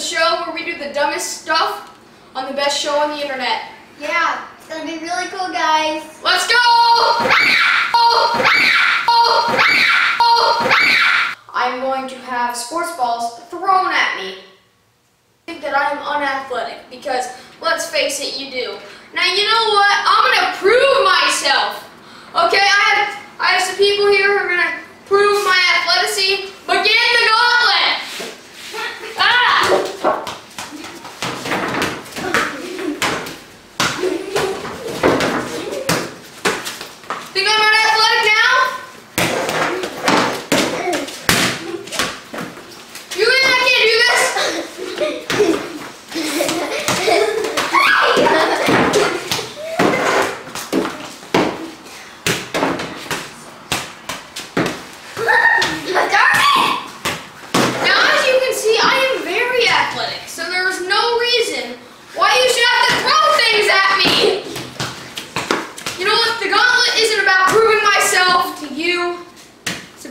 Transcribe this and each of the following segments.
the show where we do the dumbest stuff on the best show on the internet. Yeah, it's gonna be really cool, guys. Let's go! I'm going to have sports balls thrown at me. I think that I am unathletic because, let's face it, you do. Now, you know what? I'm going to prove myself. Okay, I have, I have some people here who are going to prove my athleticity,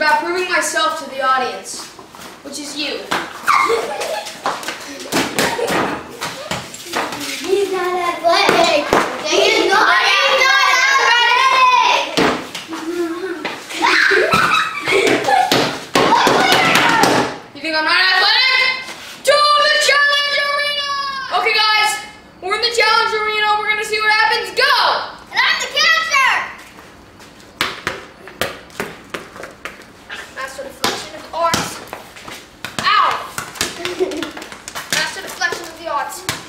about proving myself to the audience, which is you. hot.